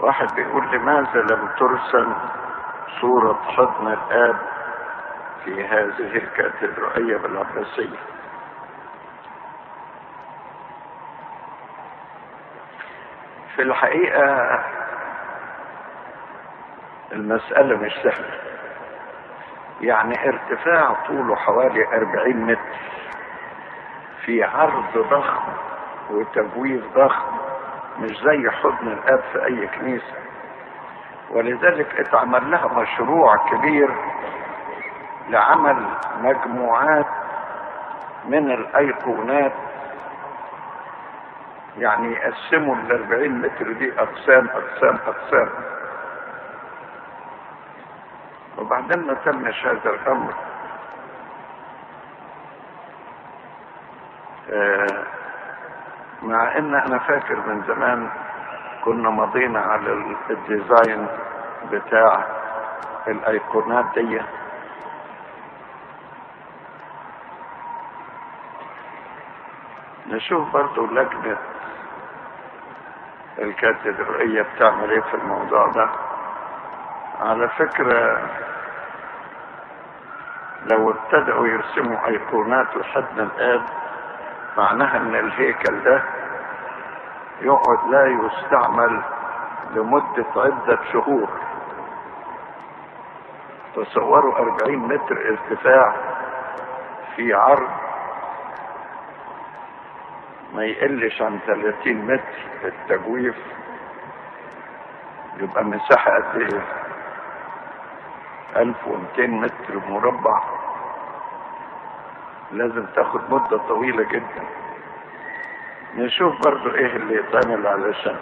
واحد بيقول لماذا لم ترسم صورة حضن الآب في هذه الكاتدرائية بالعباسية؟ في الحقيقة المسألة مش سهلة. يعني ارتفاع طوله حوالي أربعين متر في عرض ضخم وتجويف ضخم مش زي حضن الأب في أي كنيسة. ولذلك اتعمل لها مشروع كبير لعمل مجموعات من الأيقونات يعني يقسموا ال 40 متر دي أقسام أقسام أقسام. وبعدين ما تمش هذا الأمر. آه مع إن أنا فاكر من زمان كنا مضينا على الديزاين بتاع الأيقونات دي. نشوف برضو لجنة الكاتدرائية بتعمل إيه في الموضوع ده. على فكرة لو ابتدأوا يرسموا أيقونات لحد الآن معناها إن الهيكل ده يقعد لا يستعمل لمدة عدة شهور. تصوروا أربعين متر ارتفاع في عرض ما يقلش عن 30 متر التجويف. يبقى مساحة قد إيه؟ 1200 متر مربع. لازم تاخد مدة طويلة جدا. نشوف برضو إيه اللي يتعمل علشان.